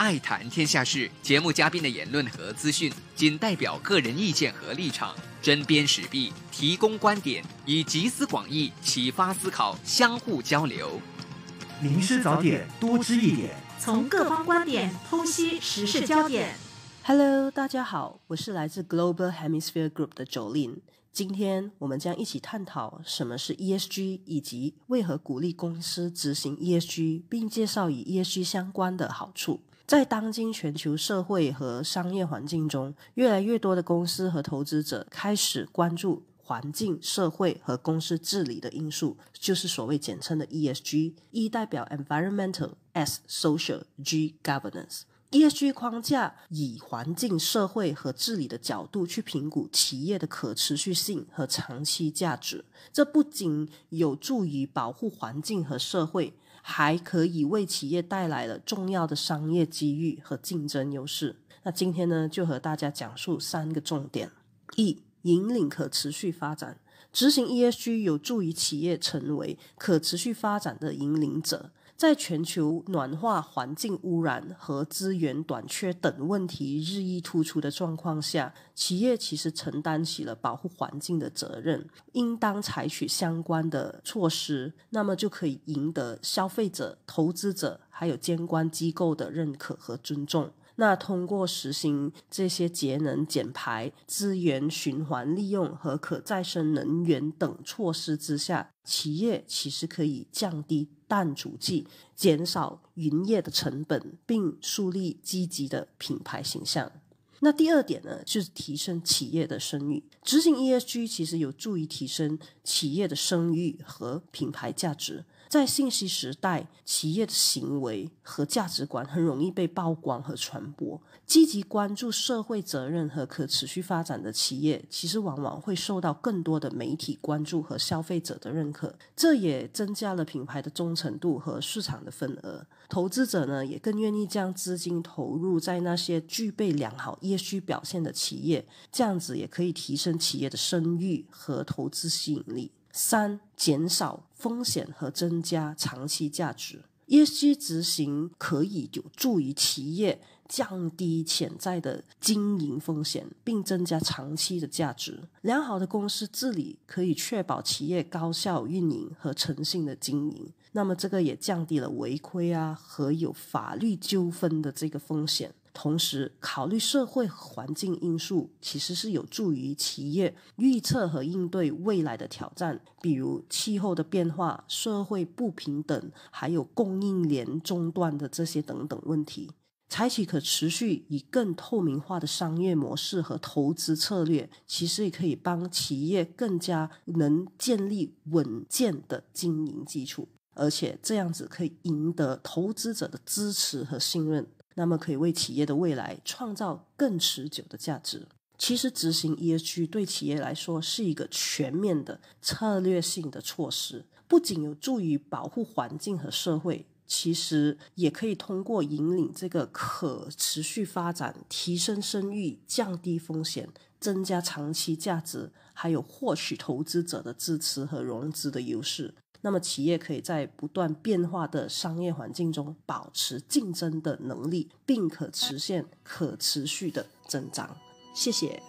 爱谈天下事节目嘉宾的言论和资讯仅代表个人意见和立场，针砭时弊，提供观点，以集思广益，启发思考，相互交流。名师早点，多知一点，从各方观点剖析时事焦点。Hello，大家好，我是来自 Global Hemisphere Group 的 Jolin。今天我们将一起探讨什么是 ESG，以及为何鼓励公司执行 ESG，并介绍与 ESG 相关的好处。在当今全球社会和商业环境中，越来越多的公司和投资者开始关注环境、社会和公司治理的因素，就是所谓简称的 ESG。E 代表 Environmental，S Social，G Governance。ESG 框架以环境、社会和治理的角度去评估企业的可持续性和长期价值。这不仅有助于保护环境和社会，还可以为企业带来了重要的商业机遇和竞争优势。那今天呢，就和大家讲述三个重点：一、引领可持续发展，执行 ESG 有助于企业成为可持续发展的引领者。在全球暖化、环境污染和资源短缺等问题日益突出的状况下，企业其实承担起了保护环境的责任，应当采取相关的措施，那么就可以赢得消费者、投资者还有监管机构的认可和尊重。那通过实行这些节能减排、资源循环利用和可再生能源等措施之下，企业其实可以降低氮足迹，减少营业的成本，并树立积极的品牌形象。那第二点呢，就是提升企业的声誉。执行 ESG 其实有助于提升企业的声誉和品牌价值。在信息时代，企业的行为和价值观很容易被曝光和传播。积极关注社会责任和可持续发展的企业，其实往往会受到更多的媒体关注和消费者的认可，这也增加了品牌的忠诚度和市场的份额。投资者呢，也更愿意将资金投入在那些具备良好业绩表现的企业，这样子也可以提升企业的声誉和投资吸引力。三、减少风险和增加长期价值。ESG 执行可以有助于企业降低潜在的经营风险，并增加长期的价值。良好的公司治理可以确保企业高效运营和诚信的经营。那么，这个也降低了违规啊和有法律纠纷的这个风险。同时，考虑社会环境因素，其实是有助于企业预测和应对未来的挑战，比如气候的变化、社会不平等，还有供应链中断的这些等等问题。采取可持续、以更透明化的商业模式和投资策略，其实也可以帮企业更加能建立稳健的经营基础，而且这样子可以赢得投资者的支持和信任。那么可以为企业的未来创造更持久的价值。其实执行 ESG 对企业来说是一个全面的策略性的措施，不仅有助于保护环境和社会，其实也可以通过引领这个可持续发展、提升声誉、降低风险、增加长期价值，还有获取投资者的支持和融资的优势。那么，企业可以在不断变化的商业环境中保持竞争的能力，并可实现可持续的增长。谢谢。